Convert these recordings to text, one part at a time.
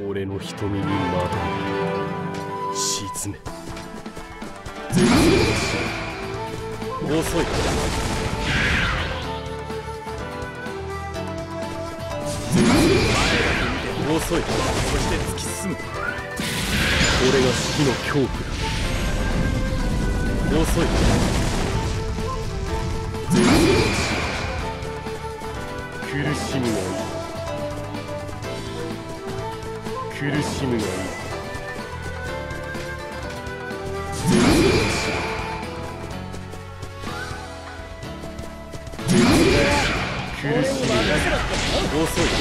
俺の瞳に惑う沈め。遅い。遅い。そして突き進む。俺が死の恐怖だ。遅い。苦しむがいい苦しむがいい苦しむがいい遅い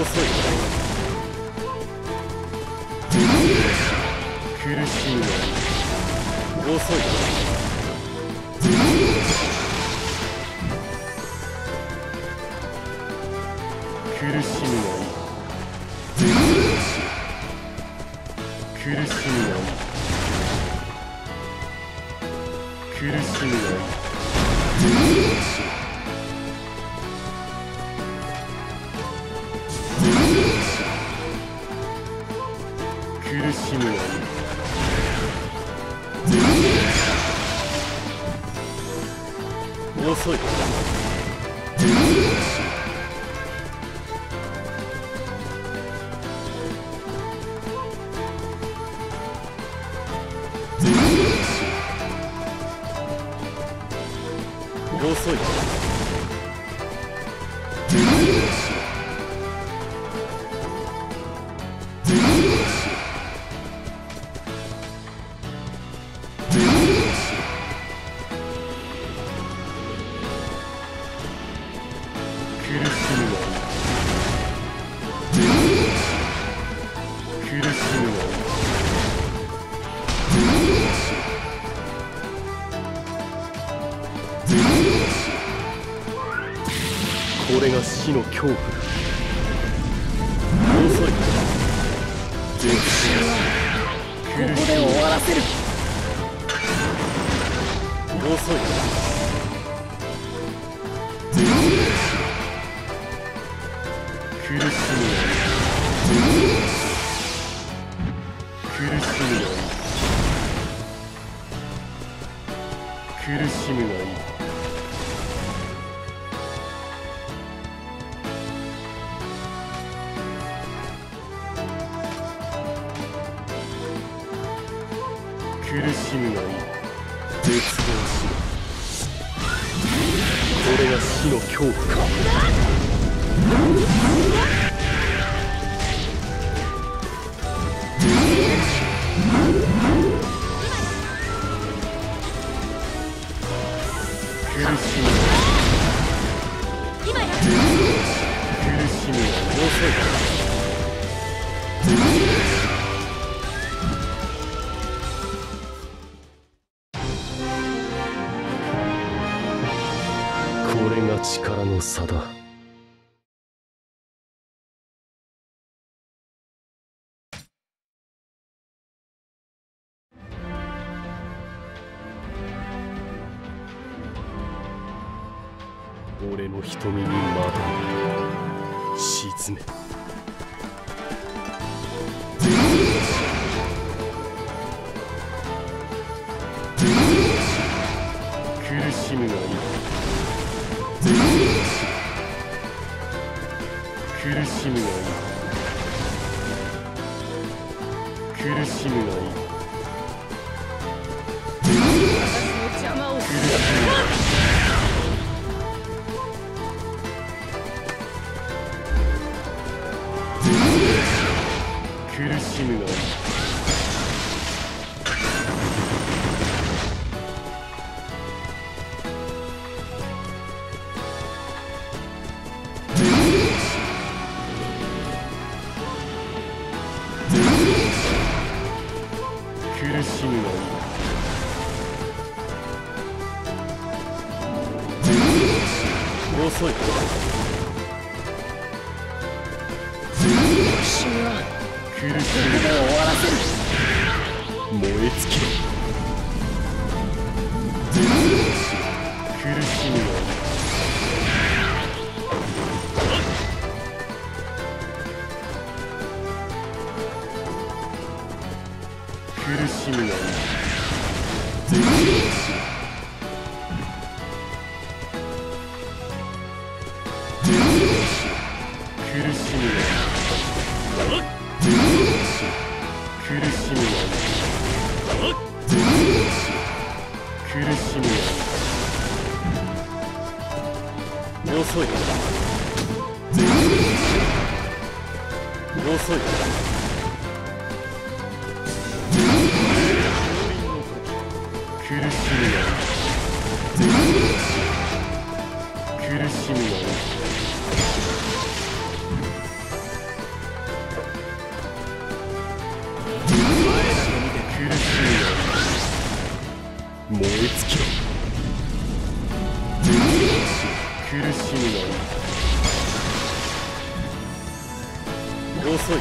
遅い苦しむがいい遅い苦しむがいい苦しむがいい苦しむがいい苦しむがいい遅い。遅い。死の恐怖だ遅い。絶ここで終わらせる遅い。苦しむがい。苦しむがい。い。苦しむがい。い苦しむがいい絶望しろ。これが死の恐怖か。力の差だ。俺の瞳に惑う沈め。苦しむがいい。苦しむがいい苦しむがいい遅い。終わらせる。み燃え尽きろ苦しみの遅い遅いしみの遅い。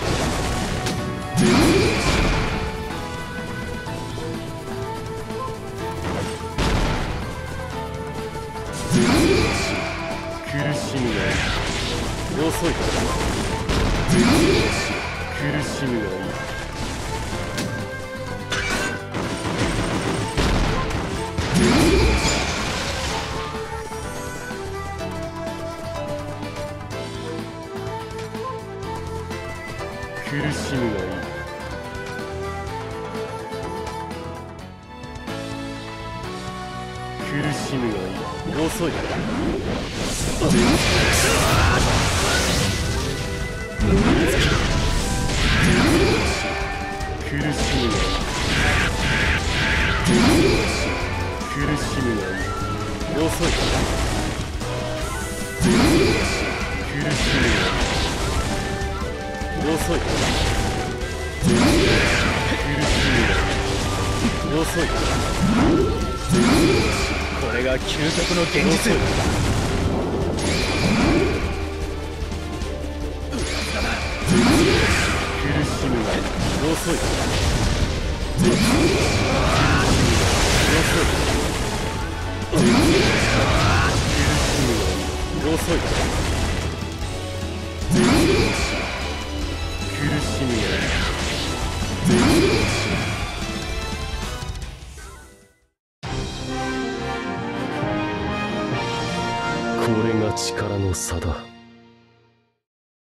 苦しみの遅い。苦しみの苦しみのいい苦しみのいい遅い苦しみのいい苦しみのいい遅いい遅い。苦しい遅い。これが究極の現実。苦しみが遅い。遅い苦しみが遅い。これが力の差だ。